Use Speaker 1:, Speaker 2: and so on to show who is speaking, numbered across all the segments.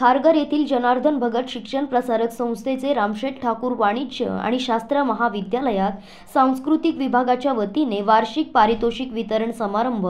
Speaker 1: खारघर येथील जनार्दन भगत शिक्षण प्रसारक संस्थेचे रामशेठ ठाकूर वाणिज्य आणि शास्त्र महाविद्यालयात सांस्कृतिक विभागाच्या वतीने वार्षिक पारितोषिक वितरण समारंभ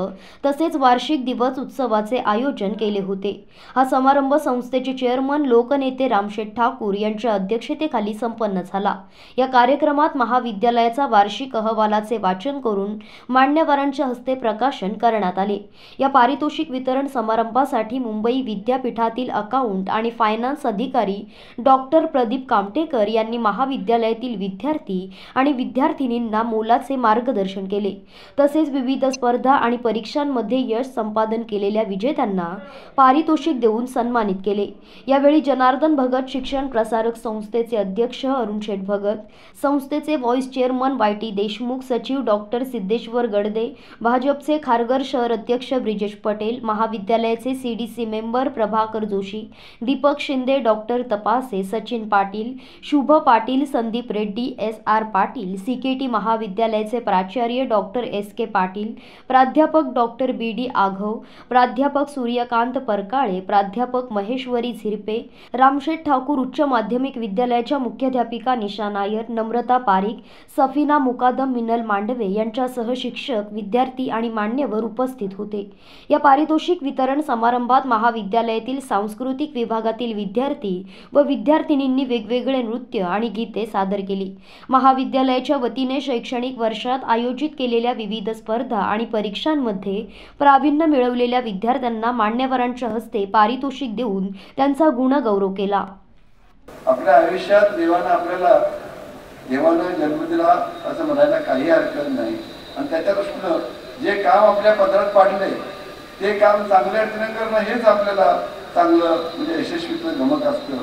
Speaker 1: तसेच वार्षिक दिवस उत्सवाचे आयोजन केले होते. हा समारंभ संस्थेचे चेअरमन लोकनेते रामशेठ ठाकूर यांच्या अध्यक्षतेखाली संपन्न झाला. या कार्यक्रमात महाविद्यालयाचा वार्षिक अहवालाचे वाचन करून मान्यवरांच्या हस्ते प्रकाशन करण्यात आले. या पारितोषिक वितरण समारंभासाठी मुंबई विद्यापीठातील अकाउंट आणि फायनान्स अधिकारी डॉक्टर प्रदीप कामटेकर यांनी महाविद्यालयातील विद्यार्थी आणि विद्यार्थिनींना मोलाचे मार्गदर्शन केले. तसेच विविध स्पर्धा आणि परीक्षांमध्ये यश संपादन केलेल्या विजेत्यांना पारितोषिक देऊन सन्मानित केले. यावेळी जनार्दन भगत शिक्षण प्रसारक संस्थेचे अध्यक्ष अरुण शेठ भगत संस्थेचे vice chairman Y T Deshmukh सचिव डॉक्टर सिद्धेश्वर गडदे भाजपचे खारघर शहर अध्यक्ष ब्रिजेश पटेल महाविद्यालयाचे C D C member Prabhakar Joshi Deepak Shinde doctor Tapase Sachin Patil Shubh Patil Sandeep Reddy S R Patil C K T महाविद्यालयाचे प्राचार्य डॉक्टर एस के पाटील प्राध्यापक डॉक्टर बी D आघव प्राध्यापक सूर्यकांत परकाळे प्राध्यापक महेश्वरी झिरपे रामशेठ ठाकूर उच्च माध्यमिक विद्यालयाच्या मुख्याध्यापिका निशा नायर नम्रता पारिक सफिना मुकादम मिनल मांडवे यांच्यासह शिक्षक विद्यार्थी आणि मान्यवर उपस्थित होते. या पारितोषिक वितरण समारंभात महाविद्यालयातील सांस्कृतिक विभागातील विद्यार्थी व विद्यार्थिनींनी वेगवेगळे नृत्य आणि गीते सादर केली. महाविद्यालयाच्या वतीने शैक्षणिक वर्षात आयोजित केलेल्या विविध स्पर्धा आणि परीक्षांमध्ये प्रावीण्य मिळवलेल्या विद्यार्थ्यांना मान्यवरांच्या हस्ते पारितोषिक देऊन त्यांचा गुणगौरव केला.
Speaker 2: आपल्या आयुष्यात देवानं आपल्याला देवानं जन्म दिला असं म्हणायला काही हरकत नाही. आणि त्याच्या दृष्टीनं जे काम आपल्या पदरात पाडले ते काम चांगल्या रीतीने करणं हेच आपल्याला चांगलं म्हणजे यशस्वीत्व जमत असतं.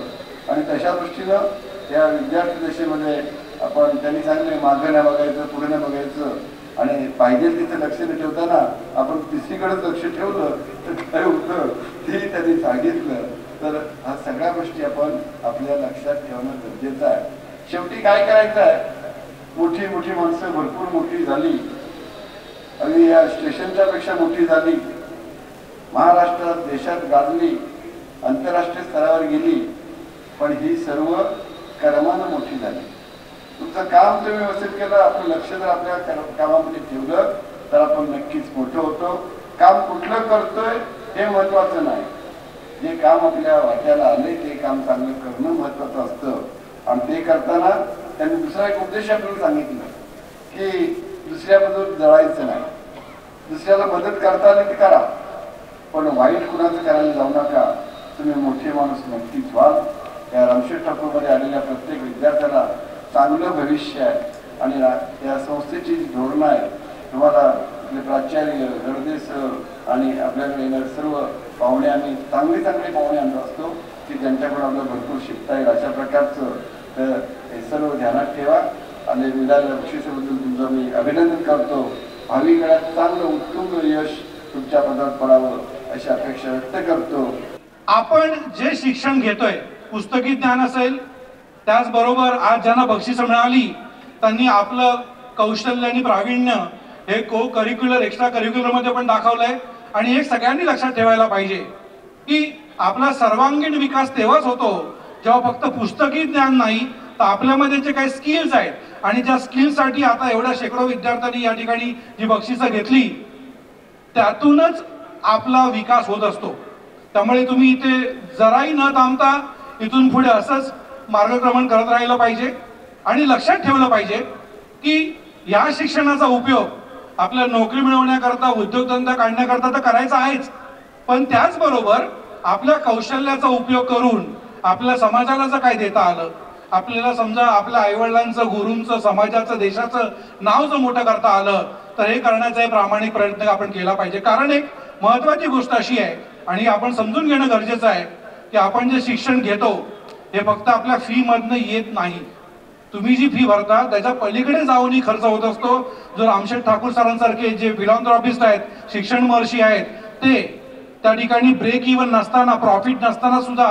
Speaker 2: आणि तशा दृष्टीनं या विद्यार्थी दशेमध्ये आपण त्यांनी सांगितले मागं नाही बघायचं पुढे नाही बघायचं. आणि पाहिजे तिथे लक्ष न ठेवताना आपण तिसरीकडेच लक्ष ठेवलं तर काय होतं ते त्यांनी सांगितलं. तर हा सगळ्या गोष्टी आपण आपल्या लक्षात ठेवणं गरजेचं आहे. शेवटी काय करायचं आहे? मोठी मोठी माणसं भरपूर मोठी झाली. आणि या स्टेशनच्या पेक्षा मोठी झाली. महाराष्ट्रात देशात गाजली. आंतरराष्ट्रीय स्तरावर गेली पण ही सर्व कर्मानं मोठी झाली. तुमचं काम तुम्ही व्यवस्थित केलं आपलं लक्ष जर आपल्या कामामध्ये ठेवलं तर आपण नक्कीच मोठं होतो. काम कुठलं करतोय हे महत्वाचं नाही. जे काम आपल्या वाट्याला आले ते काम चांगलं करणं महत्वाचं असतं. आणि ते करताना त्यांनी दुसरा एक उद्देश आपल्याला सांगितलं की दुसऱ्याबद्दल जळायचं नाही. दुसऱ्याला मदत करता आली तर करा पण वाईट कुणाचं करायला जाऊ नका. तुम्ही मोठे माणूस नक्कीच व्हाल या रामशेठ ठाकूरमध्ये आलेल्या प्रत्येक विद्यार्थ्याला चांगलं भविष्य आहे. आणि या संस्थेची जी धोरणं आहे तुम्हाला आपले प्राचार्य गरदे सर आणि आपल्याकडे येणारे सर्व पाहुणे आम्ही चांगले चांगले पाहुणे आणत असतो की ज्यांच्याकडून आपल्याला भरपूर शिकता येईल अशा प्रकारचं तर हे सर्व ध्यानात ठेवा. आणि मिळालेल्या बक्षिसाबद्दल तुमचं मी अभिनंदन करतो. भावी काळात चांगलं उत्तुंग यश तुमच्या पदात पडावं अशी अपेक्षा व्यक्त करतो.
Speaker 3: आपण जे शिक्षण घेतोय पुस्तकी ज्ञान असेल त्याचबरोबर आज ज्यांना बक्षिसं मिळाली त्यांनी आपलं कौशल्य आणि प्रावीण्य हे को करिक्युलर एक्स्ट्रा करिक्युलरमध्ये पण दाखवलंय. आणि एक सगळ्यांनी लक्षात ठेवायला पाहिजे की आपला सर्वांगीण विकास तेव्हाच होतो जेव्हा फक्त पुस्तकी ज्ञान नाही तर आपल्यामध्ये जे काही स्किल्स आहेत आणि ज्या स्किल्ससाठी आता एवढ्या शेकडो विद्यार्थ्यांनी या ठिकाणी जी बक्षिसं घेतली त्यातूनच आपला विकास होत असतो. त्यामुळे तुम्ही इथे जराही न थांबता इथून पुढे असंच मार्गक्रमण करत राहिलं पाहिजे. आणि लक्षात ठेवलं पाहिजे की या शिक्षणाचा उपयोग आपल्या नोकरी मिळवण्याकरता उद्योगधंदा काढण्याकरता तर करायचा आहेच. पण त्याचबरोबर आपल्या कौशल्याचा उपयोग करून आपल्या समाजाला जर काय देता आलं आपल्याला समजा आपल्या आईवडिलांचं गुरूंचं समाजाचं देशाचं नाव जर मोठं करता आलं तर हे करण्याचा प्रामाणिक प्रयत्न आपण केला पाहिजे. कारण एक महत्वाची गोष्ट अशी आहे आणि आपण समजून घेणं गरजेचं आहे की आपण जे शिक्षण घेतो हे फक्त आपल्या फीमधनं येत नाही. तुम्ही जी फी भरता त्याच्या पलीकडे जाऊनही खर्च होत असतो. जो रामशेठ ठाकूर सरांसारखे जे फिलॉन्थ्रॉपिस्ट आहेत शिक्षण महर्षी आहेत ते त्या ठिकाणी ब्रेक इव्हन नसताना प्रॉफिट नसताना सुद्धा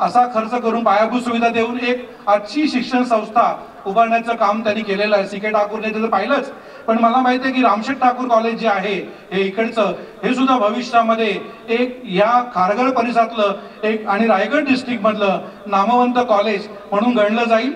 Speaker 3: असा खर्च करून पायाभूत सुविधा देऊन एक आजची शिक्षण संस्था उभारण्याचं काम त्यांनी केलेलं आहे. सी के ठाकूरने त्याचं पाहिलंच. पण मला माहिती आहे की रामशेठ ठाकूर कॉलेज जे आहे हे इकडचं हे सुद्धा भविष्यामध्ये एक या खारगड परिसरातलं एक आणि रायगड डिस्ट्रिक्टमधलं नामवंत कॉलेज म्हणून गणलं जाईल.